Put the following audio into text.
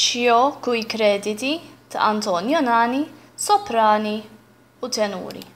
xjo kuj krediti ta' Antonio Nani, soprani u tenuri.